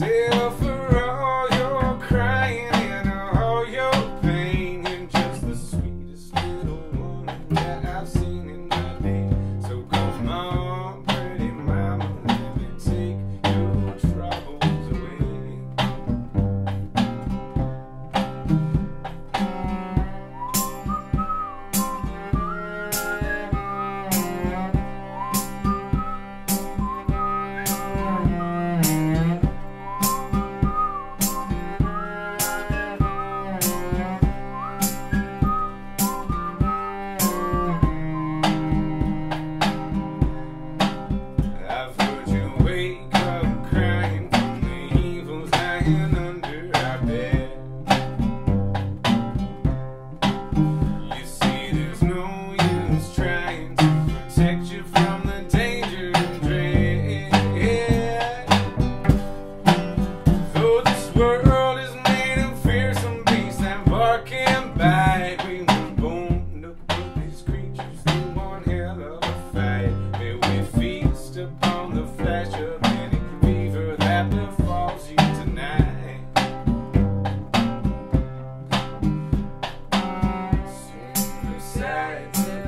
myself world is made of fearsome beasts and barking back. We born to put these creatures through one hell of a fight. May we feast upon the flesh of any fever that befalls you tonight. Super sad.